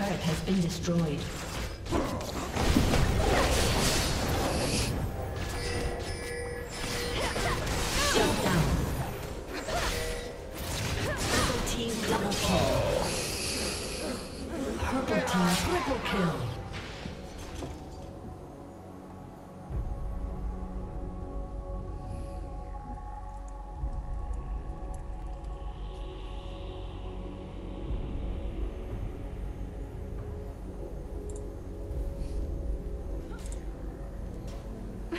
turret has been destroyed. Double team double kill. Purple team triple kill.